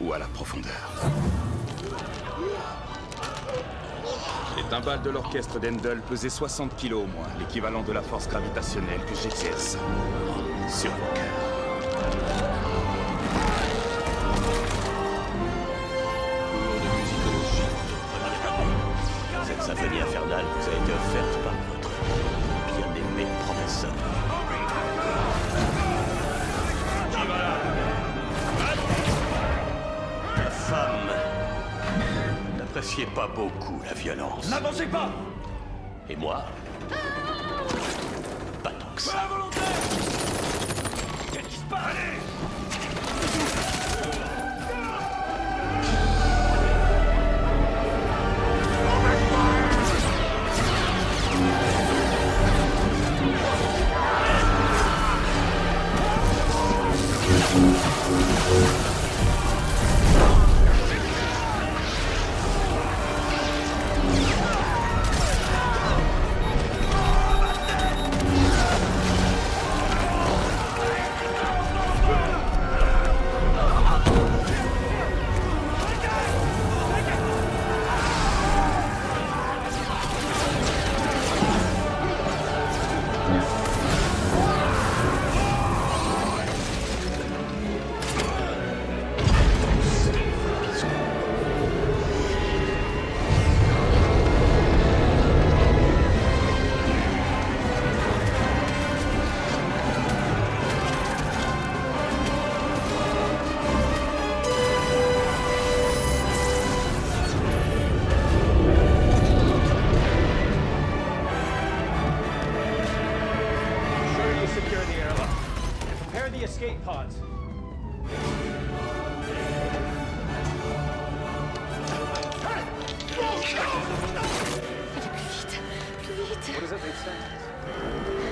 ou à la profondeur. Les timbales de l'orchestre d'Endel pesaient 60 kilos au moins, l'équivalent de la force gravitationnelle que j'exerce sur vos cœurs. Cette symphonie infernale vous a été offerte par votre bien-aimé professeur. N'appréciait pas beaucoup la violence. N'avancez pas Et moi Pas tant que ça. Qu'est-ce qui se passe Allez the escape pods. Allez plus vite, plus vite. What does that make sense?